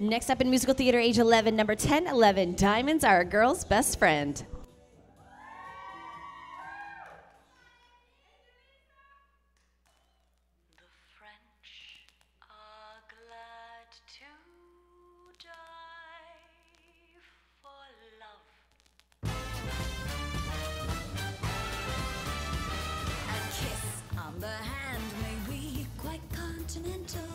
Next up in musical theater, age 11, number 10, 11, Diamonds Are a Girl's Best Friend. the hand may be quite continental.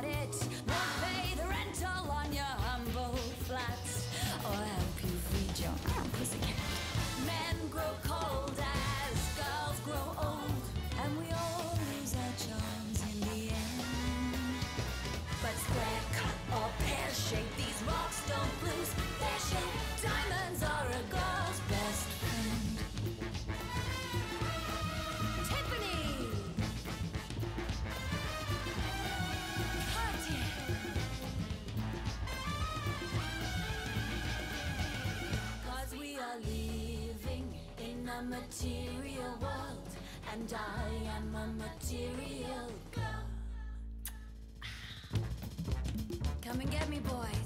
got it. a material world, and I am a material girl. Come and get me, boy.